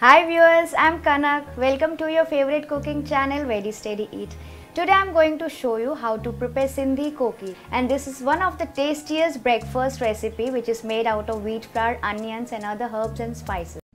Hi viewers, I'm Kanak. Welcome to your favorite cooking channel Ready Steady Eat. Today I'm going to show you how to prepare Sindhi koki and this is one of the tastiest breakfast recipe which is made out of wheat flour, onions and other herbs and spices.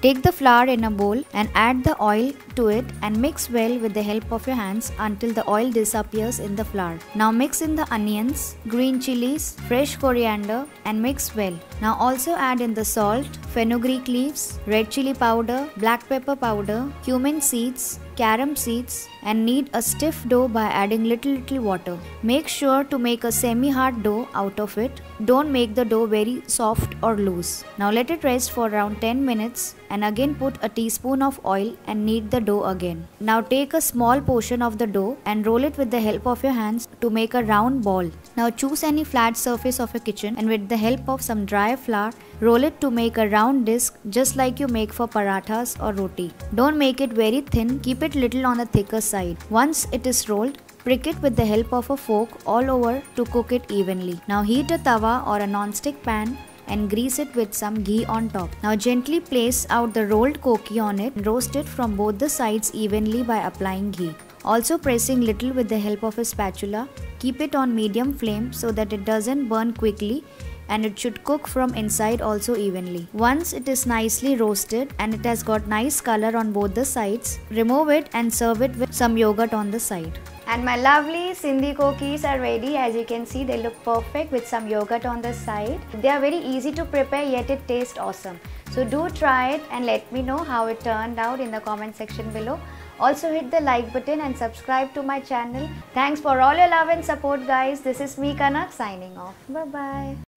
Take the flour in a bowl and add the oil to it and mix well with the help of your hands until the oil disappears in the flour. Now mix in the onions, green chilies, fresh coriander and mix well. Now also add in the salt, fenugreek leaves, red chili powder, black pepper powder, cumin seeds, carom seeds and knead a stiff dough by adding little little water. Make sure to make a semi-hard dough out of it. Don't make the dough very soft or loose. Now let it rest for around 10 minutes and again put a teaspoon of oil and knead the dough again. Now take a small portion of the dough and roll it with the help of your hands to make a round ball. Now choose any flat surface of your kitchen and with the help of some dry flour, roll it to make a round disc just like you make for parathas or roti. Don't make it very thin, keep it little on the thicker side. Once it is rolled, Prick it with the help of a fork all over to cook it evenly. Now heat a tawa or a non-stick pan and grease it with some ghee on top. Now gently place out the rolled koki on it and roast it from both the sides evenly by applying ghee. Also pressing little with the help of a spatula. Keep it on medium flame so that it doesn't burn quickly and it should cook from inside also evenly. Once it is nicely roasted and it has got nice color on both the sides, remove it and serve it with some yogurt on the side. And my lovely Sindhi kokis are ready. As you can see, they look perfect with some yogurt on the side. They are very easy to prepare yet it tastes awesome. So do try it and let me know how it turned out in the comment section below. Also hit the like button and subscribe to my channel. Thanks for all your love and support guys. This is me Kanak signing off. Bye bye.